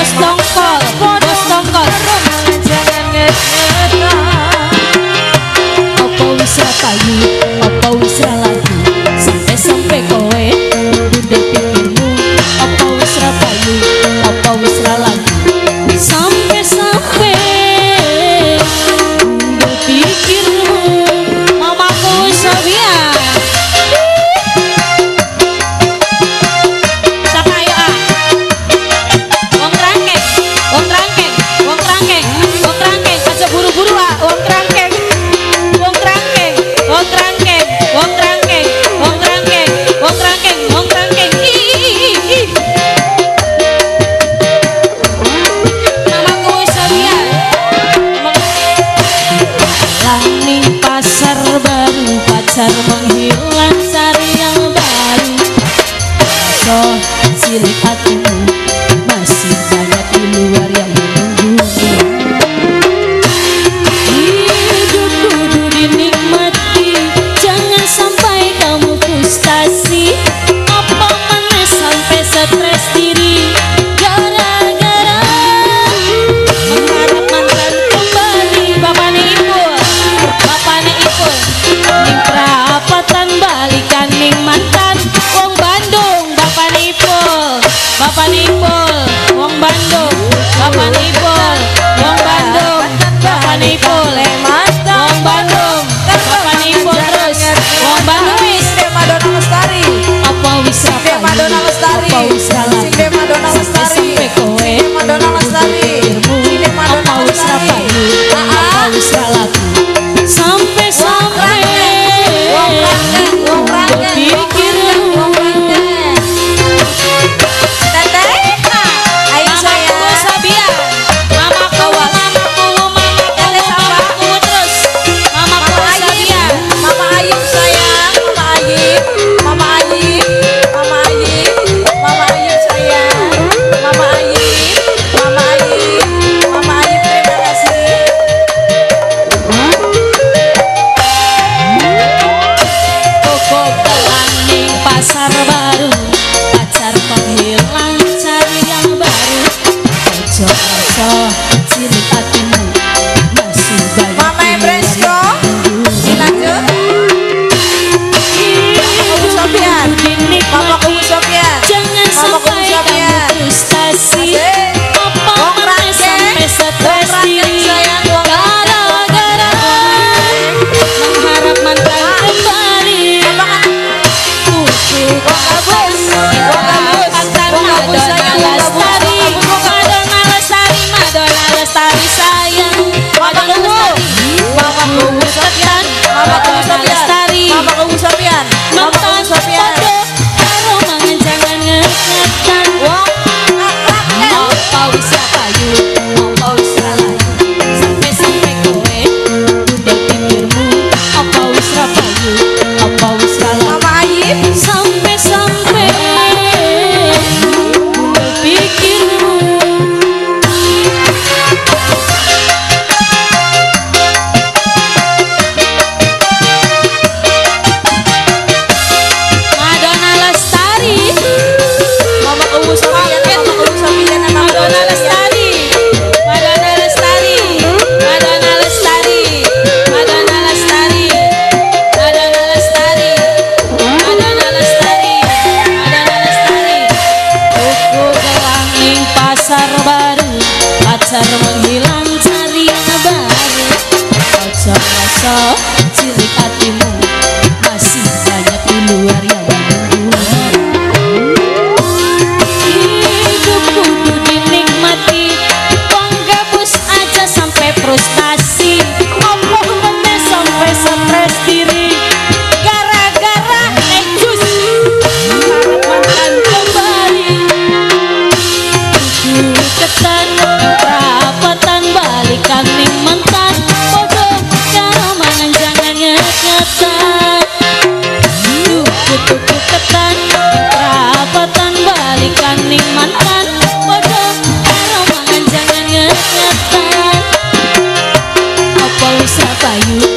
just long Bapak Nipul Wong Bandung. Bapak Nipul Wong Bandung. Bapak Nipul Wong Bandung. Bapak Nipul terus. Wong Bandung. Wis Madonna Lestari. Apa wis Madonna Lestari. Visayan, Pagalo, mga puso at Amen. Боюсь, я пою